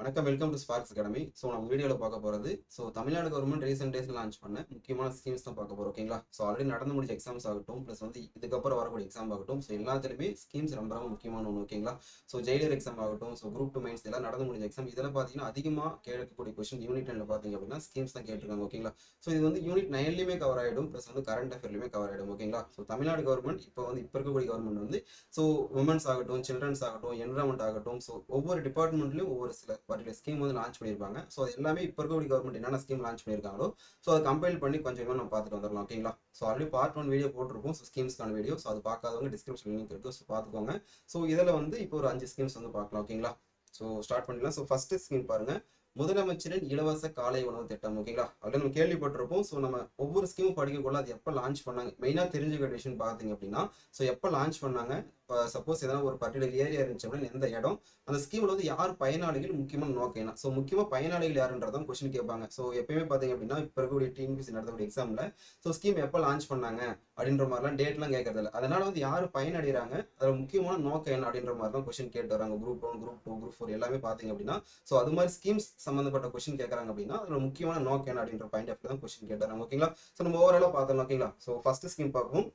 வணக்கம் welcome to Sparks academy so நம்ம வீடியோவில் பார்க்க போகிறது so Tamil Nadu government recent days launch பண்ண முக்கியமான ஸ்கீம்ஸ் தான் பார்க்க போகிறோம் ஓகேங்களா ஸோ ஆல்ரெடி நடந்து முடிச்ச எக்ஸாம்ஸ் ஆகட்டும் ப்ளஸ் வந்து இதுக்கப்புறம் வரக்கூடிய எக்ஸாம் ஆகட்டும் ஸோ எல்லாத்துலேயுமே ஸ்கீம்ஸ் ரொம்ப ரொம்ப முக்கியமான ஒன்று ஓகேங்களா ஸோ ஜெயிலர் எக்ஸாம் ஆகட்டும் ஸோ குரூப் டூ மைன்ஸ் எல்லாம் நடந்து முடிஞ்ச எக்ஸாம் இதில் பார்த்தீங்கன்னா அதிகமாக கேட்கக்கூடிய கொஸ்டின் யூனிட் டென்ல பார்த்தீங்க அப்படின்னா ஸ்கீம்ஸ் தான் கேட்டிருக்காங்க ஓகேங்களா ஸோ இது வந்து யூனிட் நைன்லையுமே கவர் ஆகிடும் ப்ளஸ் வந்து கரண்ட் அஃபேர்லையுமே கவர் ஆகிடும் ஓகேங்களா ஸோ தமிழ்நாடு கவர்மெண்ட் இப்போ வந்து இப்போ இருக்கக்கூடிய கவர்மெண்ட் வந்து ஸோ உமன்ஸ் ஆகட்டும் சில்ட்ரன்ஸ் ஆகட்டும் என்விரான்மெண்ட் ஆகட்டும் ஸோ ஒவ்வொரு டிபார்ட்மெண்ட்லையும் ஒவ்வொரு சில பர்டிகுலர் ஸ்கீம் வந்து லான்ச் பண்ணியிருப்பாங்க. ஸோ அது எல்லாமே இப்போ இருக்கக்கூடிய கவர்மெண்ட் என்னென்ன ஸ்கீம் லான்ச் பண்ணியிருக்காங்களோ ஸோ அதை கம்பைல் பண்ணி கொஞ்சம் நம்ம பார்த்துட்டு வந்துடலாம் ஓகேங்களா so already part one video போட்டிருப்போம் ஸோ ஸ்கீம்ஸ்க்கான வீடியோ ஸோ அது பார்க்காதவங்க டிஸ்கிரிப்ஷன் லிங்க் இருக்குது ஸோ பார்த்துக்கோங்க. ஸோ இதில் வந்து இப்போ ஒரு அஞ்சு ஸ்கீம்ஸ் வந்து பார்க்கலாம் ஓகேங்களா ஸோ ஸ்டார்ட் பண்ணிடலாம். ஸோ ஃபர்ஸ்ட் ஸ்கீம் பாருங்கள் முதலமைச்சரின் இலவச காலை உணவு திட்டம் ஓகேங்களா அதில் நம்ம கேள்விப்பட்டிருப்போம். ஸோ நம்ம ஒவ்வொரு ஸ்கீமும் படிக்கக்குள்ள அது எப்போ லான்ச் பண்ணாங்க? மெயினாக தெரிஞ்சுக்க விஷயம் பார்த்தீங்க அப்படின்னா ஸோ எப்போ லான்ச் பண்ணாங்க? இப்போ சப்போஸ் எதனா ஒரு பர்டிகுலர் ஏரியா இருந்துச்சு அப்படின்னா எந்த இடம் அந்த ஸ்கீமில் வந்து யார் பயனாளிகள் முக்கியமான நோக்கம் என்ன ஸோ முக்கியமாக பயனாளிகள் யாருன்றதான் கொஸ்டின் கேட்பாங்க. ஸோ எப்பயுமே பார்த்தீங்க அப்படின்னா இப்போ இருக்கக்கூடிய டிஎன்பிசி நடத்தக்கூடிய எக்ஸாமில் ஸோ ஸ்கீம் எப்போ லான்ச் பண்ணாங்க? அப்படின்ற மாதிரிலாம் டேட்லாம் கேட்கறதில்ல. அதனால வந்து யார் பயனடைகிறாங்க அதில் முக்கியமான நோக்கம் என்ன? அப்படின்ற மாதிரி தான் கொஸ்டின் கேட்டு வராங்க. Group one group two group four எல்லாமே பார்த்தீங்க அப்படின்னா ஸோ அது மாதிரி ஸ்கீம்ஸ் சம்மந்தப்பட்ட கொஸ்டின் கேட்குறாங்க அப்படின்னா அதில் முக்கியமான நோக்கம் என்ன? அப்படின்ற பாயிண்ட் ஆஃப் தான் கொஸ்டின் கேட்டுறாங்க ஓகேங்களா? ஸோ நம்ம ஓவராலாக பார்த்தோம் ஓகேங்களா? ஸோ ஃபர்ஸ்ட் ஸ்கீம் பார்ப்போம்.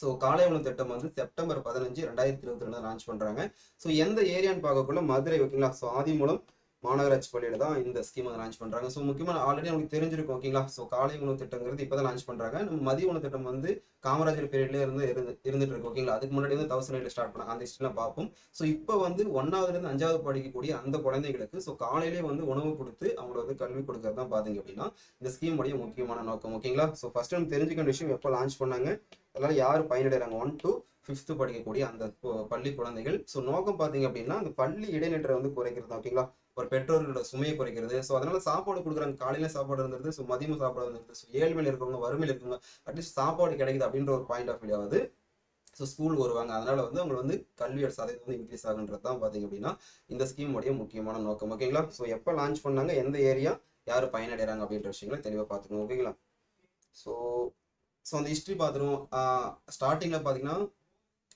ஸோ காலை உணவு திட்டம் வந்து செப்டம்பர் பதினஞ்சு ரெண்டாயிரத்தி இருபத்தி ரெண்டு லான்ச் பண்ணுறாங்க ஸோ எந்த ஏரியான்னு பார்க்கக்குள்ள மதுரை ஓகேங்களா ஸோ ஆதிமூலம் மாநகராட்சி பள்ளியில் தான் இந்த ஸ்கீம் வந்து லான்ச் பண்ணுறாங்க ஸோ முக்கியமாக ஆல்ரெடி நமக்கு தெரிஞ்சிருக்கும் ஓகேங்களா ஸோ காலை உணவு திட்டங்கிறது இப்போ தான் லான்ச் பண்ணுறாங்க நம்ம மதிய உணவு திட்டம் வந்து காமராஜர் பீரியட்ல இருந்து இருந்து இருந்துட்டு இருக்கு ஓகேங்களா அதுக்கு முன்னாடி வந்து தௌசண்ட் எயிட்ல ஸ்டார்ட் பண்ணாங்க அந்த ஹிஸ்ட்ரிலாம் பார்ப்போம். ஸோ இப்போ வந்து ஒன்றாவதுலேருந்து அஞ்சாவது படிக்கக்கூடிய அந்த குழந்தைகளுக்கு ஸோ காலையிலே வந்து உணவு கொடுத்து அவங்கள வந்து கல்வி கொடுக்கறது தான் பார்த்தீங்க அப்படின்னா இந்த ஸ்கீமுடைய முக்கியமான நோக்கம் ஓகேங்களா ஸோ ஃபர்ஸ்ட் நம்ம தெரிஞ்சுக்க விஷயம் எப்போ லான்ச் பண்ணாங்க? அதனால யார் பயனடைகிறாங்க ஒன் டூ ஃபிஃப்த்து படிக்கக்கூடிய அந்த பள்ளி குழந்தைகள். ஸோ நோக்கம் பார்த்தீங்க அப்படின்னா அந்த பள்ளி இடைநிற்றலை வந்து குறைக்கிறது ஓகேங்களா ஒரு பெற்றோர்களோட சுமையை குறைக்கிறது. ஸோ அதனால சாப்பாடு கொடுக்குறாங்க. காலையில சாப்பாடு இருந்தது ஸோ மதியம் சாப்பாடு இருந்தது ஸோ ஏழ்மையில் இருக்கிறவங்க வறுமையில் இருக்கவங்க அட்லீஸ்ட் சாப்பாடு கிடைக்குது அப்படின்ற ஒரு point of view so school வருவாங்க. அதனால வந்து அவங்க வந்து கல்வியோட சதவீதம் வந்து இன்க்ரீஸ் ஆகுன்றது தான் பார்த்தீங்க அப்படின்னா இந்த ஸ்கீமுடைய முக்கியமான நோக்கம் ஓகேங்களா ஸோ எப்போ லான்ச் பண்ணாங்க எந்த ஏரியா யார் பயனடைகிறாங்க அப்படின்ற விஷயங்களை தெளிவாக பார்த்துக்கணும் ஓகேங்களா ஸோ ஸோ அந்த ஹிஸ்ட்ரி பார்த்துருவோம். ஸ்டார்டிங்கில் பார்த்தீங்கன்னா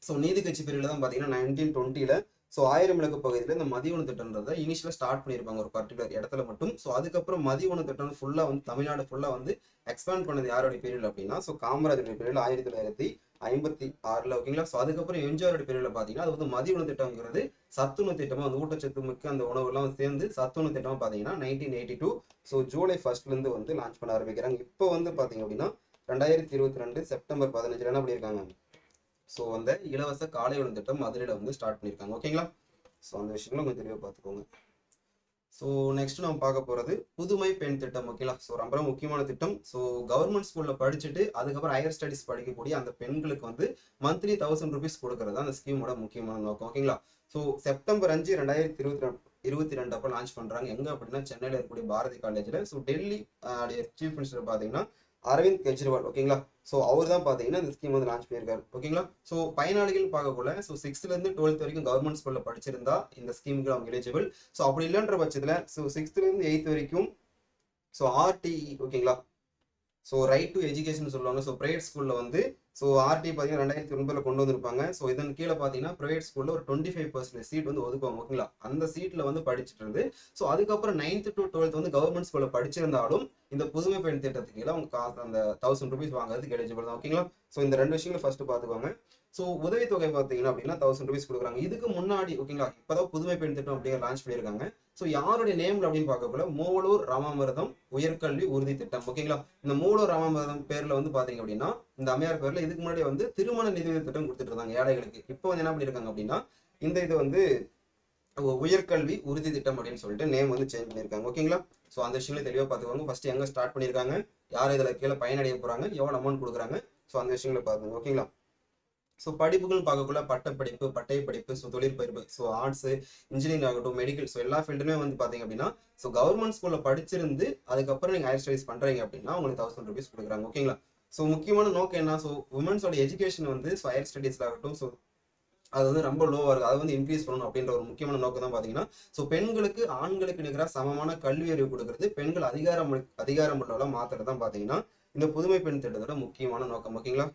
ஸோ நீதி கட்சி பிரிவில் தான் பார்த்தீங்கன்னா நைன்டீன் டுவெண்ட்டியில் ஸோ ஆயிரம் விளக்கு பகுதியில் இந்த மதிய உணவு திட்டம்ன்றதை இனிஷியலாக ஸ்டார்ட் பண்ணியிருப்பாங்க ஒரு பர்டிகுலர் இடத்துல மட்டும். ஸோ அதுக்கப்புறம் மதிய உணவு திட்டம் ஃபுல்லாக வந்து தமிழ்நாடு ஃபுல்லாக வந்து எக்ஸ்பேண்ட் பண்ணது யாரோட பீரியட் அப்படின்னா ஸோ காமராஜருடைய பிரிவில் ஆயிரத்தி தொள்ளாயிரத்தி ஐம்பத்தி ஆறில் ஓகேங்களா ஸோ அதுக்கப்புறம் எம்ஜிஆரோட பிரிவில் பார்த்தீங்கன்னா அது வந்து மதிய உணவு திட்டம்ங்கிறது சத்துணவு திட்டமாக அந்த ஊட்டச்சத்து மிக்க அந்த உணவுலாம் சேர்ந்து சத்துணவு திட்டமாக பார்த்தீங்கன்னா nineteen eighty two so July ஃபர்ஸ்ட்லேருந்து வந்து லான்ச் பண்ண ஆரம்பிக்கிறாங்க. இப்போ வந்து பார்த்தீங்க அப்படின்னா ரெண்டாயிரத்தி இருபத்தி ரெண்டு செப்டம்பர் பதினஞ்சுல என்ன பண்ணியிருக்காங்க? ஸோ அந்த இலவச காலை உணவு திட்டம் மதுரையில் வந்து ஸ்டார்ட் பண்ணியிருக்காங்க. ஓகேங்களா ஸோ அந்த விஷயங்களும் கொஞ்சம் தெளிவாக பார்த்துக்கோங்க. ஸோ நெக்ஸ்ட் நம்ம பார்க்க போகிறது புதுமை பெண் திட்டம். ஓகேங்களா ஸோ ரொம்ப முக்கியமான திட்டம். ஸோ கவர்மெண்ட் ஸ்கூலில் படிச்சுட்டு அதுக்கப்புறம் ஹையர் ஸ்டடீஸ் படிக்கக்கூடிய அந்த பெண்களுக்கு வந்து மந்த்லி தௌசண்ட் ருபீஸ் கொடுக்கறது தான் அந்த ஸ்கீமோட முக்கியமான நோக்கம். ஓகேங்களா ஸோ செப்டம்பர் அஞ்சு ரெண்டாயிரத்தி இருபத்தி ரெண்டு இருபத்தி ரெண்டு அப்போ லான்ச் பண்ணுறாங்க எங்கே அப்படின்னா சென்னையில் இருக்கக்கூடிய பாரதி காலேஜில் ஸோ டெல்லி சீஃப் மினிஸ்டர் பார்த்தீங்கன்னா அரவிந்த் கெஜ்ரிவால் ஓகேங்களா? ஸோ அவர் தான் பார்த்தீங்கன்னா இந்த ஸ்கீம் வந்து லான்ச் பண்ணியிருக்காரு. ஓகேங்களா? ஸோ பயனாளிகள் பார்க்கக்குள்ள ஸோ சிக்ஸ்த்லேருந்து டுவெல்த் வரைக்கும் கவர்மெண்ட் ஸ்கூலில் படிச்சிருந்தா இந்த ஸ்கீமுக்கு அவங்க எலிஜிபிள் ஸோ அப்படி இல்லைன்ற பட்சத்தில் ஸோ சிக்ஸ்த்லேருந்து எயித் வரைக்கும் ஸோ ஆர்டிஇ ஓகேங்களா? ஸோ ரைட் டு எஜுகேஷன் சொல்லுவாங்க. ஸோ ப்ரைவேட் ஸ்கூலில் வந்து ஸோ ஆர்டி பார்த்தீங்கன்னா ரெண்டாயிரத்தி ஒன்பதில் கொண்டு வந்திருப்பாங்க. ஸோ இதன் கீழே பார்த்தீங்கன்னா ப்ரைவேட் ஸ்கூலில் ஒரு டுவெண்ட்டி ஃபைவ் பர்சன்டேஜ் சீட் வந்து ஒதுக்குவாங்க. ஓகேங்களா அந்த சீட்டில் வந்து படிச்சுட்டு இருந்து ஸோ அதுக்கப்புறம் நைன்த்து டு டுவெல்த் வந்து கவர்மெண்ட் ஸ்கூலில் படிச்சிருந்தாலும் இந்த புதுமை பெண் திட்டத்துக்கு கீழே அவங்க காசு அந்த தௌசண்ட் ருபீஸ் வாங்குறதுக்கு எலிஜிபிள் தான். ஓகேங்களா ஸோ இந்த ரெண்டு விஷயங்களும் ஃபஸ்ட்டு பார்த்துக்கோங்க ஸோ உதவித்தொகை பார்த்தீங்கன்னா அப்படின்னா தௌசண்ட் ருபீஸ் கொடுக்குறாங்க. இதுக்கு முன்னாடி ஓகேங்களா இப்போதான் புதுமை பெண் திட்டம் அப்படிங்கிற லான்ச் பண்ணியிருக்காங்க. ஸோ யாருடைய நேம்ல அப்படின்னு பார்க்கக்குள்ள மூவலூர் ராமாமிரதம் உயர்கல்வி உறுதி திட்டம் ஓகேங்களா இந்த மூவலூர் ராமாமிரதம் பேர்ல வந்து பாத்தீங்க அப்படின்னா இந்த அம்மையார் பேர்ல இதுக்கு முன்னாடி வந்து திருமண நிதி திட்டம் கொடுத்துட்டு இருந்தாங்க ஏழைகளுக்கு. இப்போ வந்து என்ன பண்ணியிருக்காங்க அப்படின்னா இந்த இது வந்து உயர்கல்வி உறுதி திட்டம் அப்படின்னு சொல்லிட்டு நேம் வந்து சேஞ்ச் பண்ணியிருக்காங்க ஓகேங்களா ஸோ அந்த விஷயங்களை தெளிவாக பார்த்துக்கோங்க. ஃபர்ஸ்ட் எங்க ஸ்டார்ட் பண்ணியிருக்காங்க? யார் இதில் கீழே பயனடைய போறாங்க? எவ்வளோ அமௌண்ட் கொடுக்குறாங்க? ஸோ அந்த விஷயங்களை பார்த்துங்க ஓகேங்களா ஸோ படிப்புகள் பார்க்கக்குள்ள பட்டப்படிப்பு பட்டய படிப்பு ஸோ தொழிற்படிப்பு ஸோ ஆர்ட்ஸ் இன்ஜினியரிங் ஆகட்டும் மெடிக்கல் ஸோ எல்லா ஃபீல்டுமே வந்து பார்த்தீங்க அப்படின்னா ஸோ கவர்மெண்ட் ஸ்கூலில் படிச்சிருந்து அதுக்கப்புறம் நீங்கள் ஹையர் ஸ்டடீஸ் பண்ணுறீங்க அப்படின்னா உங்களுக்கு தௌசண்ட் ருபீஸ் கொடுக்குறாங்க. ஓகேங்களா ஸோ முக்கியமான நோக்கம் என்ன? ஸோ உமன்ஸோட எஜுகேஷன் வந்து ஸோ ஹையர் ஸ்டடீஸில் ஆகட்டும் ஸோ அது வந்து ரொம்ப லோவாக இருக்குது அதை வந்து இன்க்ரீஸ் பண்ணணும் அப்படின்ற ஒரு முக்கியமான நோக்கம் தான் பார்த்தீங்கன்னா ஸோ பெண்களுக்கு ஆண்களுக்கு நிகராக சமமான கல்வி அறிவு கொடுக்கறது பெண்கள் அதிகாரம் அதிகாரம் உள்ளவள மாத்துறது தான் பார்த்தீங்கன்னா இந்த புதுமை பெண் திட்டத்தோட முக்கியமான நோக்கம். ஓகேங்களா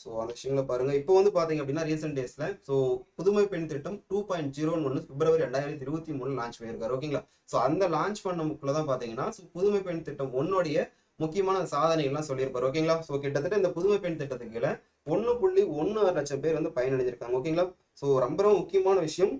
ஸோ அந்த விஷயங்களை பாருங்க. இப்போ வந்து பாத்தீங்க அப்படின்னா ரீசெண்ட் டேஸ்ல ஸோ புதுமை பெண் திட்டம் டூ பாயிண்ட் ஜீரோன்னு ஒன்று பிப்ரவரி ரெண்டாயிரத்தி இருபத்தி மூணு லான்ச் பண்ணியிருக்காரு. ஓகேங்களா ஸோ அந்த லான்ச் பண்ணக்குள்ள தான் பாத்தீங்கன்னா ஸோ புதுமை பெண் திட்டம் ஒன்னுடைய முக்கியமான சாதனைகள்லாம் சொல்லியிருப்பாரு. ஓகேங்களா ஸோ கிட்டத்தட்ட இந்த புதுமை பெண் திட்டத்துக்கு கீழே ஒன்று புள்ளி ஒன்று ஆறு லட்சம் பேர் வந்து பயனடைஞ்சிருக்காங்க. ஓகேங்களா ஸோ ரொம்ப ரொம்ப முக்கியமான விஷயம்.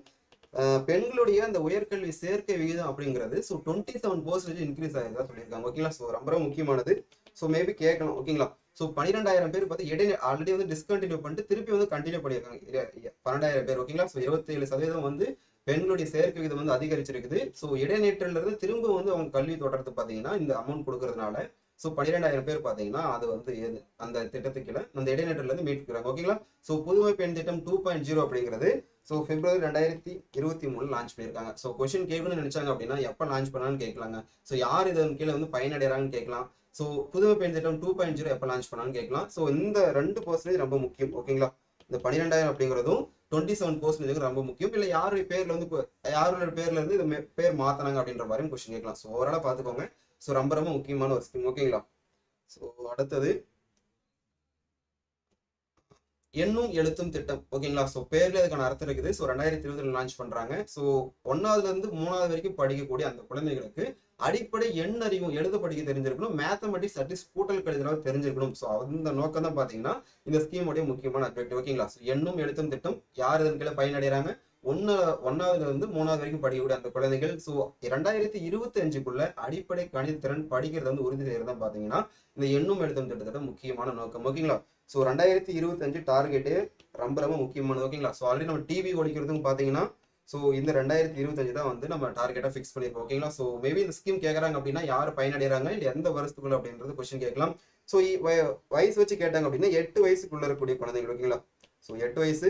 பெண்களுடைய அந்த உயர்கல்வி சேர்க்கை விகிதம் அப்படிங்கிறது so twenty seven percentage increase ஆகிறதா சொல்லியிருக்காங்க. ஓகேங்களா ஸோ ரொம்ப ரொம்ப முக்கியமானது. ஸோ மேபி கேட்கலாம் ஓகேங்களா ஸோ பன்னிரெண்டாயிரம் பேர் பார்த்து இடையில ஆல்ரெடி வந்து டிஸ்கண்டினியூ பண்ணிட்டு திருப்பி வந்து கண்டினியூ பண்ணியிருக்காங்க பன்னெண்டாயிரம் பேர் ஓகேங்களா ஸோ இருபத்தேழு சதவீதம் வந்து பெண்களுடைய சேர்க்கை விதம் வந்து அதிகரிச்சிருக்குது. ஸோ இடைநேற்றிலிருந்து திரும்ப வந்து அவங்க கல்வி தொடர்றது பார்த்தீங்கன்னா இந்த அமௌண்ட் கொடுக்கறதுனால ஸோ பன்னிரெண்டாயிரம் பேர் பார்த்தீங்கன்னா அது வந்து எது அந்த திட்டத்துக்கு அந்த இடைநேற்றில இருந்து மீட்கிறாங்க ஓகேங்களா ஸோ புதுமை பெண் திட்டம் டூ பாயிண்ட் ஜீரோ அப்படிங்கிறது ஸோ பிப்ரவரி ரெண்டாயிரத்தி இருபத்தி மூணு லான்ச் பண்ணியிருக்காங்க. ஸோ கொஸ்டின் கேட்கணும்னு நினைச்சாங்க அப்படின்னா எப்போ லான்ச் பண்ணான்னு கேட்கலாங்க. ஸோ யார் இதன் கீழே வந்து பயனடைறாங்கன்னு கேட்கலாம். ஸோ புதுமை பெண் திட்டம் டூ பாயிண்ட் ஜீரோ எப்போ லான்ச் பண்ணான்னு கேட்கலாம். ஸோ இந்த ரெண்டு பர்சன்டேஜ் ரொம்ப முக்கியம். ஓகேங்களா இந்த பன்னிரெண்டாயிரம் அப்படிங்கிறதும் டுவெண்ட்டி செவன் பர்சன்டேஜ் ரொம்ப முக்கியம். இல்லை யாருடைய பேர்ல வந்து யாரோட பேர்ல இருந்து இது பேர் மாத்தினாங்க அப்படின்ற மாதிரியும் கொஸ்டின் கேட்கலாம். ஸோ ஓவராலாக பார்த்துக்கோங்க. ஸோ ரொம்ப ரொம்ப முக்கியமான ஒரு ஸ்கீம் ஓகேங்களா ஸோ அடுத்தது எண்ணும் எழுத்தும் திட்டம். ஓகேங்களா ஸோ பேர்ல அதுக்கான அர்த்தம் இருக்குது. ஸோ ரெண்டாயிரத்தி இருபதுல லான்ச் பண்றாங்க. ஸோ ஒன்னாவதுல இருந்து மூணாவது வரைக்கும் படிக்கக்கூடிய அந்த குழந்தைகளுக்கு அடிப்படை எண் அறிவும் எழுத படிக்க தெரிஞ்சிருக்கணும். மேத்தமெட்டிக்ஸ் அட்லீஸ்ட் கூட்டல் கழிதலாவது தெரிஞ்சிருக்கணும். ஸோ அந்த நோக்கம் தான் பார்த்தீங்கன்னா இந்த ஸ்கீமுடைய முக்கியமான அப்ஜெக்டிவ் ஓகேங்களா ஸோ எண்ணும் எழுத்தும் திட்டம். யார் இதன் கீழே பயனடைகிறாங்க ஒன்னு ஒன்னாவதுல இருந்து மூணாவது வரைக்கும் படிக்கக்கூடிய அந்த குழந்தைகள். ஸோ ரெண்டாயிரத்தி இருபத்தி அஞ்சுக்குள்ள அடிப்படை கணித திறன் படிக்கிறது வந்து உறுதி செய்யறது தான் பாத்தீங்கன்னா இந்த எண்ணும் எழுத்தும் திட்டத்தோட முக்கியமான நோக்கம். ஓகேங்களா ஸோ ரெண்டாயிரத்தி இருபத்தஞ்சு டார்கெட்டு ரொம்ப ரொம்ப முக்கியமானது ஓகேங்களா ஸோ ஆல்ரெடி நம்ம டிவி ஒழிக்கிறதுக்கும் பார்த்தீங்கன்னா ஸோ இந்த ரெண்டாயிரத்தி இருபத்தஞ்சு தான் வந்து நம்ம டார்கெட்டாக ஃபிக்ஸ் பண்ணியிருக்கோம் ஓகேங்களா ஸோ மேபி இந்த ஸ்கீம் கேட்குறாங்க அப்படின்னா யார் பயனடைகிறாங்க இல்லை எந்த வருஷத்துக்குள்ள அப்படின்றது கொஸ்டின் கேட்கலாம். ஸோ வயசு வச்சு கேட்டாங்க அப்படின்னா எட்டு வயசுக்குள்ள இருக்கக்கூடிய குழந்தைகள் ஓகேங்களா ஸோ எட்டு வயசு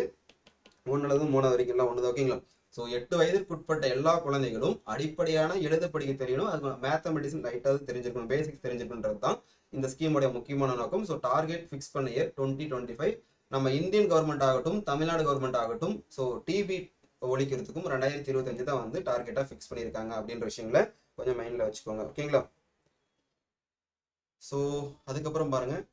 ஒன்றுலது மூணாவது வரைக்கும் எல்லாம் ஒன்று ஓகேங்களா ஸோ எட்டு வயதிற்குட்பட்ட எல்லா குழந்தைகளும் அடிப்படையான எழுத படிக்க தெரியணும். அது மேத்தமெட்டிக்ஸ் லைட்டாவது தெரிஞ்சிருக்கணும். பேசிக்ஸ் தெரிஞ்சிருக்கணுன்றது தான் இந்த ஸ்கீமுடைய முக்கியமான நோக்கம். ஸோ டார்கெட் ஃபிக்ஸ் பண்ண இயர் டுவெண்ட்டி டுவெண்ட்டி ஃபைவ் நம்ம இந்தியன் கவர்மெண்ட் ஆகட்டும் தமிழ்நாடு கவர்மெண்ட் ஆகட்டும் ஸோ டிபி ஒழிக்கிறதுக்கும் ரெண்டாயிரத்தி இருபத்தஞ்சு தான் வந்து டார்கெட்டாக ஃபிக்ஸ் பண்ணியிருக்காங்க அப்படின்ற விஷயங்களை கொஞ்சம் மைண்டில் வச்சுக்கோங்க. ஓகேங்களா ஸோ அதுக்கப்புறம் பாருங்கள்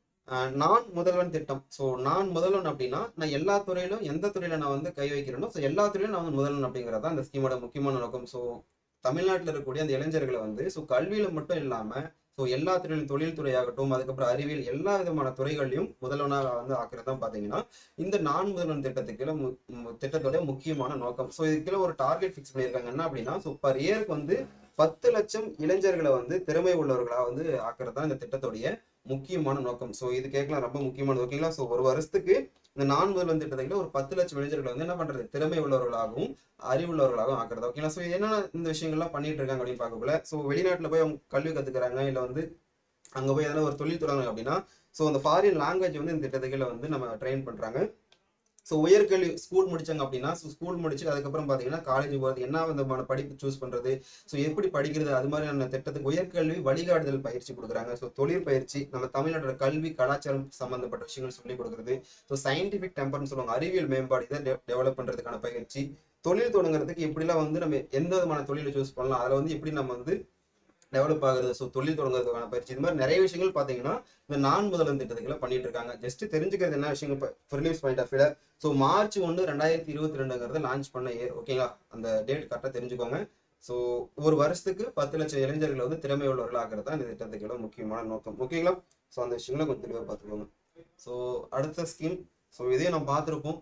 நான் முதல்வன் திட்டம். ஸோ நான் முதல்வன் அப்படின்னா நான் எல்லா துறையிலும் எந்த துறையில நான் வந்து கை வைக்கிறேனோ ஸோ எல்லா துறையிலும் நான் வந்து முதல்வன் அப்படிங்கிறது தான் ஸ்கீமோட முக்கியமான நோக்கம். ஸோ தமிழ்நாட்டில் இருக்கக்கூடிய அந்த இளைஞர்களை வந்து ஸோ கல்வியில மட்டும் இல்லாம ஸோ எல்லா துறையிலும் தொழில் துறையாகட்டும் அதுக்கப்புறம் அறிவியல் எல்லா விதமான துறைகளையும் முதல்வனாக வந்து ஆக்குறது தான் பார்த்தீங்கன்னா இந்த நான் முதல்வன் திட்டத்துக்குள்ள மு- திட்டத்தோட முக்கியமான நோக்கம். ஸோ இதுக்குள்ள ஒரு டார்கெட் ஃபிக்ஸ் பண்ணியிருக்காங்க. என்ன அப்படின்னா ஸோ பர் இயருக்கு வந்து பத்து லட்சம் இளைஞர்களை வந்து திறமை உள்ளவர்களாக வந்து ஆக்குறது தான் இந்த திட்டத்துடைய முக்கியமான நோக்கம். ஸோ இது கேட்கலாம் ரொம்ப முக்கியமானது ஓகேங்களா ஸோ ஒரு வருஷத்துக்கு இந்த நான் முதல்வன் திட்டத்துக்குள்ள ஒரு பத்து லட்சம் இளைஞர்களை வந்து என்ன பண்றது? திறமை உள்ளவர்களாகவும் அறிவுள்ளவர்களாகவும் ஆக்குறது. ஓகேங்களா ஸோ என்னென்ன இந்த விஷயங்கள்லாம் பண்ணிட்டு இருக்காங்க அப்படின்னு பார்க்கக்குள்ள ஸோ வெளிநாட்டில் போய் அவங்க கல்வி கத்துக்கிறாங்க இல்லை வந்து அங்கே போய் எதனா ஒரு தொழில் தொடங்க அப்படின்னா ஸோ அந்த ஃபாரின் லாங்குவேஜ் வந்து இந்த திட்டத்துக்குள்ள வந்து நம்ம ட்ரெயின் பண்ணுறாங்க ஸோ உயர்கல்வி ஸ்கூல் முடிச்சாங்க அப்படின்னா ஸோ ஸ்கூல் முடிச்சுட்டு அதுக்கப்புறம் பார்த்தீங்கன்னா காலேஜ் போகிறது என்ன விதமான படிப்பு சூஸ் பண்ணுறது ஸோ எப்படி படிக்கிறது? அது மாதிரியான திட்டத்துக்கு உயர்கல்வி வழிகாட்டுதல் பயிற்சி கொடுக்குறாங்க. ஸோ தொழில் பயிற்சி நம்ம தமிழ்நாட்டோட கல்வி கலாச்சாரம் சம்மந்தப்பட்ட விஷயங்கள் சொல்லி கொடுக்குறது. ஸோ சயின்டிஃபிக் டெம்பர்னு சொல்லுவாங்க. அறிவியல் மேம்பாடு இதை டெவலப் பண்ணுறதுக்கான பயிற்சி. தொழில் தொடங்குறதுக்கு எப்படிலாம் வந்து நம்ம எந்த விதமான தொழிலை சூஸ் பண்ணலாம்? அதில் வந்து எப்படி நம்ம வந்து டெவலப் ஆகுறது ஸோ தொழில் தொடங்குறதுக்கான பயிற்சி. இது மாதிரி நிறைய விஷயங்கள் பார்த்தீங்கன்னா இந்த நான் முதல்வன் திட்டத்துக்குள்ள பண்ணிட்டு இருக்காங்க ஜஸ்ட் தெரிஞ்சுக்கிறது என்ன விஷயங்கள்? இப்போ ப்ரிலிம்ஸ் பாயிண்ட் ஆஃப் வியூல ஸோ மார்ச் ஒன்று ரெண்டாயிரத்தி இருபத்தி ரெண்டுங்கிறத லான்ச் பண்ண இயர் ஓகேங்களா அந்த டேட் கரெக்டாக தெரிஞ்சுக்கோங்க. ஸோ ஒரு வருஷத்துக்கு பத்து லட்சம் இளைஞர்களை வந்து திறமை உள்ளவர்கள் ஆகிறது தான் இந்த திட்டத்துக்குள்ள முக்கியமான நோக்கம். ஓகேங்களா ஸோ அந்த விஷயங்களை கொஞ்சம் தெளிவாக பார்த்துக்கோங்க. ஸோ அடுத்த ஸ்கீம் ஸோ இதையும் நம்ம பார்த்துருப்போம்.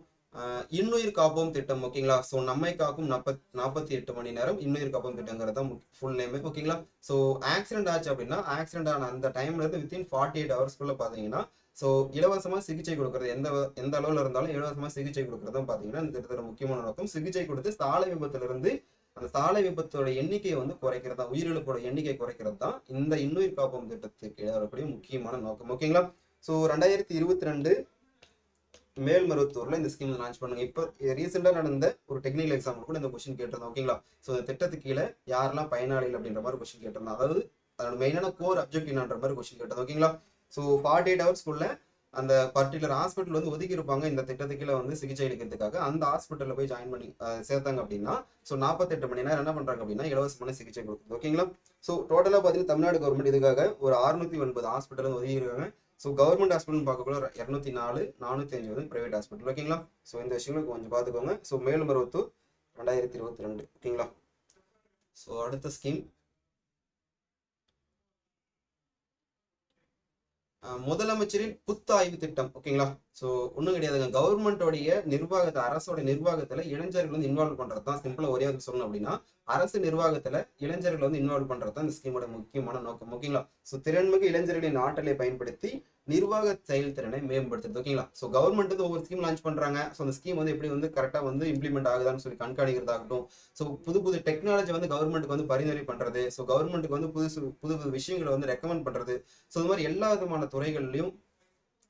இன்னுயிர் காப்போம் திட்டம் ஓகேங்களா? ஸோ நம்மை காக்கும் நாற்பத் நாற்பத்தி எட்டு மணி நேரம் இன்னுயிர் காப்போம் திட்டங்கிறது தான் ஃபுல் நேம் ஓகேங்களா? ஸோ ஆக்சிடென்ட் ஆச்சு அப்படின்னா ஆக்சிடென்ட் ஆன அந்த டைம்ல இருந்து வித்தின் ஃபார்ட்டி எயிட் ஹவர்ஸ்க்குள்ள பார்த்தீங்கன்னா ஸோ இலவசமாக சிகிச்சை கொடுக்கறது எந்த எந்த அளவில் இருந்தாலும் இலவசமாக சிகிச்சை கொடுக்கறது தான் பார்த்தீங்கன்னா இந்த திட்டத்தோட முக்கியமான நோக்கம் சிகிச்சை கொடுத்து சாலை விபத்திலிருந்து அந்த சாலை விபத்தோட எண்ணிக்கையை வந்து குறைக்கிறது தான் உயிரிழப்போட எண்ணிக்கை குறைக்கிறது தான் இந்த இன்னுயிர் காப்போம் திட்டத்துக்கு வரக்கூடிய முக்கியமான நோக்கம் ஓகேங்களா? ஸோ ரெண்டாயிரத்தி இருபத்தி ரெண்டு மேல்மருவத்தூர்ல இந்த ஸ்கீம் லான்ச் பண்ணுங்க. இப்போ ரீசெண்டா நடந்த ஒரு டெக்னிக்கல் எக்ஸாம் கூட இந்த கொஸ்டின் கேட்டிருந்தோம் ஓகேங்களா ஸோ இந்த திட்டத்துக்கு கீழே யாரெல்லாம் பயனாளிகள் அப்படின்ற மாதிரி கொஸ்டின் கேட்டிருந்தோம் அதாவது அதோட மெயினான கோர் அப்ஜெக்டிவ்ன்ற மாதிரி கொஸ்டின் கேட்டது ஓகேங்களா ஸோ ஃபார்ட்டி எயிட் ஹவர்ஸ்க்குள்ள அந்த பர்டிகுலர் ஹாஸ்பிட்டல் வந்து ஒதுக்கி இருப்பாங்க இந்த திட்டத்துக்கு கீழே வந்து சிகிச்சை அளிக்கிறதுக்காக. அந்த ஹாஸ்பிட்டலில் போய் ஜாயின் பண்ணி சேர்த்தாங்க அப்படின்னா ஸோ நாற்பத்தெட்டு மணி நேரம் என்ன பண்றாங்க அப்படின்னா இலவசமான சிகிச்சை கொடுக்குது ஓகேங்களா ஸோ டோட்டலாக பார்த்தீங்கன்னா தமிழ்நாடு கவர்மெண்ட் இதுக்காக ஒரு அறுநூத்தி ஒன்பது ஹாஸ்பிட்டல் ஒதுக்கி இருக்காங்க. ஸோ கவர்மெண்ட் ஹாஸ்பிட்டல் பார்க்கக்குள்ள இரநூத்தி நாலு நானூற்றி அஞ்சு வந்து ப்ரைவேட் ஹாஸ்பிட்டல் ஓகேங்களா ஸோ இந்த விஷயங்களும் கொஞ்சம் பார்த்துக்கோங்க. ஸோ மேலுமருவத்தூர் ரெண்டாயிரத்தி இருபத்தி ரெண்டு. ஓகேங்களா ஸோ அடுத்த ஸ்கீம் முதலமைச்சரின் புத்தாய்வு திட்டம். ஓகேங்களா ஸோ ஒன்றும் கிடையாதுங்க கவர்மெண்டோடைய நிர்வாகத்தை அரசோட நிர்வாகத்தில் இளைஞர்கள் வந்து இன்வால்வ் பண்ணுறது தான் சிம்பிளாக ஒரே ஒரு சொல்லணும் அப்படின்னா அரசு நிர்வாகத்தில் இளைஞர்கள் வந்து இன்வால்வ் பண்ணுறது தான் இந்த ஸ்கீமோட முக்கியமான நோக்கம். ஓகேங்களா ஸோ திறன்மிகு இளைஞர்களின் ஆற்றலை பயன்படுத்தி நிர்வாக செயல்திறனை மேம்படுத்துறது. ஓகேங்களா ஸோ கவர்மெண்ட் வந்து ஒவ்வொரு ஸ்கீம் லான்ச் பண்ணுறாங்க ஸோ அந்த ஸ்கீம் வந்து எப்படி வந்து கரெக்டாக வந்து இம்ப்ளிமெண்ட் ஆகுதான்னு சொல்லி கண்காணிக்கிறதாகட்டும். ஸோ புது புது டெக்னாலஜி வந்து கவர்மெண்ட்டுக்கு வந்து பரிந்துரை பண்ணுறது ஸோ கவர்மெண்ட்டுக்கு வந்து புதுசு புது புது விஷயங்களை வந்து ரெக்கமெண்ட் பண்ணுறது ஸோ இது மாதிரி எல்லா விதமான துறைகள்லையும்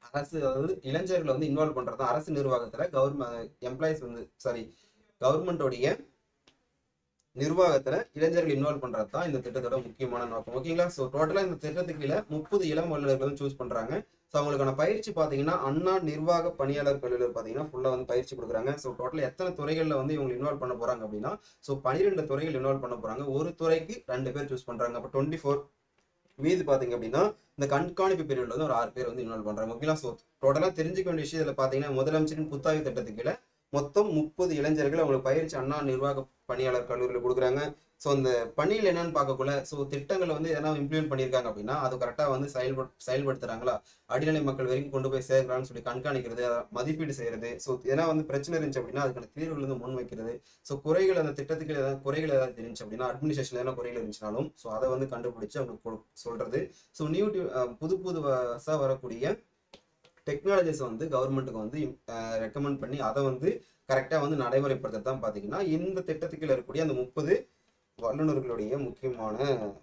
அரசு அதாவது இளைஞர்களை வந்து இன்வால்வ் பண்றது தான் அரசு நிர்வாகத்துல கவர்மெண்ட் எம்ப்ளாயிஸ் வந்து சாரி கவர்மெண்டோடைய நிர்வாகத்துல இளைஞர்கள் இன்வால்வ் பண்றது தான் இந்த திட்டத்தோட முக்கியமான நோக்கம். ஓகேங்களா ஸோ டோட்டலா இந்த திட்டத்துக்கு கீழே முப்பது இளம் வல்லுநர்கள் வந்து சூஸ் பண்றாங்க. ஸோ அவங்களுக்கான பயிற்சி பார்த்தீங்கன்னா அண்ணா நிர்வாக பணியாளர் கல்லூரியில் பார்த்தீங்கன்னா ஃபுல்லாக வந்து பயிற்சி கொடுக்குறாங்க. ஸோ டோட்டல் எத்தனை துறைகளில் வந்து இவங்க இன்வால்வ் பண்ண போறாங்க அப்படின்னா ஸோ பன்னிரெண்டு துறைகள் இன்வால்வ் பண்ண போறாங்க. ஒரு துறைக்கு ரெண்டு பேர் சூஸ் பண்றாங்க. அப்போ டுவெண்ட்டி ஃபோர் மீது பாத்தீங்க அப்படின்னா இந்த கண்காணிப்பு பிரிவில் வந்து ஒரு ஆறு பேர் வந்து இன்வால்வ் பண்றாங்க. ஓகேங்களா ஸோ டோட்டலா தெரிஞ்சுக்க வேண்டிய விஷயத்துல பாத்தீங்கன்னா முதலமைச்சரின் புத்தாய்வு திட்டத்துக்கு கீழே மொத்தம் முப்பது இளைஞர்கள் அவங்களுக்கு பயிற்சி அண்ணா நிர்வாக பணியாளர் கல்லூரியில் கொடுக்குறாங்க. ஸோ அந்த பணியில் என்னன்னு பார்க்கக்குள்ள ஸோ திட்டங்களை வந்து எதனா இம்ப்ளிமெண்ட் பண்ணியிருக்காங்க அப்படின்னா அது கரெக்டாக வந்து செயல்படு செயல்படுத்துறாங்களா? அடிநிலை மக்கள் வரைக்கும் கொண்டு போய் சேர்க்கிறான்னு சொல்லி கண்காணிக்கிறது மதிப்பீடு செய்யறது. ஸோ ஏன்னா வந்து பிரச்சனை இருந்துச்சு அப்படின்னா அதுக்கான தீர்வுகள் வந்து முன் வைக்கிறது. ஸோ குறைகள் அந்த திட்டத்துக்கு ஏதாவது குறைகள் ஏதாவது இருந்துச்சு அப்படின்னா அட்மினிஸ்ட்ரேஷன் எதனா குறைகள் இருந்துச்சுனாலும் ஸோ அதை வந்து கண்டுபிடிச்சு அவங்களுக்கு சொல்றது. ஸோ நியூ புது புது வசா வரக்கூடிய டெக்னாலஜிஸ் வந்து கவர்மெண்ட்டுக்கு வந்து ரெக்கமெண்ட் பண்ணி அதை வந்து கரெக்டாக வந்து நடைமுறைப்படுத்த தான் பார்த்தீங்கன்னா இந்த திட்டத்துக்குள்ள இருக்கக்கூடிய அந்த முப்பது வல்லுநர்களுடைய முக்கியமான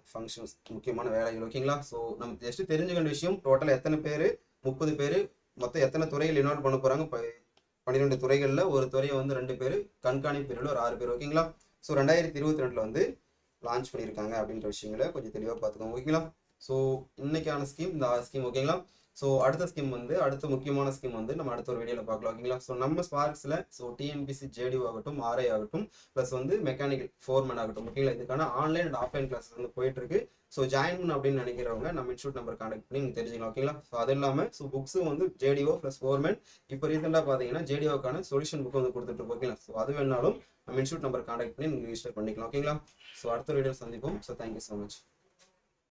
ஃபங்க்ஷன்ஸ் முக்கியமான வேலைகள் ஓகேங்களா ஸோ நம்ம ஜஸ்ட் தெரிஞ்சுக்கிற விஷயம் டோட்டல் எத்தனை பேர்? முப்பது பேர். மொத்தம் எத்தனை துறையில் இன்வால்வ் பண்ண போகிறாங்க ப- பன்னிரெண்டு துறைகளில் ஒரு துறையை வந்து ரெண்டு பேர் கண்காணிப்பு பிரிவில் ஒரு ஆறு பேர் ஓகேங்களா ஸோ ரெண்டாயிரத்தி இருபத்தி ரெண்டில் வந்து லான்ச் பண்ணியிருக்காங்க அப்படின்ற விஷயங்களை கொஞ்சம் தெளிவாக பார்த்துக்கோங்க ஓகேங்களா ஸோ இன்னைக்கான ஸ்கீம் இந்த ஸ்கீம் ஓகேங்களா ஸோ அடுத்த ஸ்கீம் வந்து அடுத்த முக்கியமான ஸ்கீம் வந்து நம்ம அடுத்த ஒரு வீடியோவில் பார்க்கலாம் ஓகேங்களா ஸோ நம்ம ஸ்பார்க்ஸில் ஸோ டிஎன்பிசி ஜேடியூ ஆகட்டும் ஆர்ஐ ஆகட்டும் ப்ளஸ் வந்து மெக்கானிக்கல் ஃபோர்மேன் ஆகட்டும் ஓகேங்களா இதுக்கான ஆன்லைன் அண்ட் ஆஃப்லைன் கிளாஸஸ் வந்து போயிட்டுருக்கு. ஸோ ஜாயின் பண்ண அப்படின்னு நினைக்கிறவங்க நம்ம இன்ஸ்டியூட் நம்பர் கான்டாக்ட் பண்ணி நீங்கள் தெரிஞ்சுக்கலாம் ஓகேங்களா ஸோ அது இல்லாமல் ஸோ புக்ஸும் வந்து ஜேடிஓ ப்ளஸ் ஃபோர்மேன் இப்போ ரீசெண்டாக பார்த்தீங்கன்னா ஜேடிஓக்கான சொல்யூஷன் புக் வந்து கொடுத்துட்டு ஓகேங்களா ஸோ அது வேணாலும் நம்ம இன்ஸ்டியூட் நம்பர் கான்டாக்ட் பண்ணி நீங்கள் ரிஜிஸ்டர் பண்ணிக்கலாம் ஓகேங்களா ஸோ அடுத்த வீடியோ சந்திப்போம். So thank you so much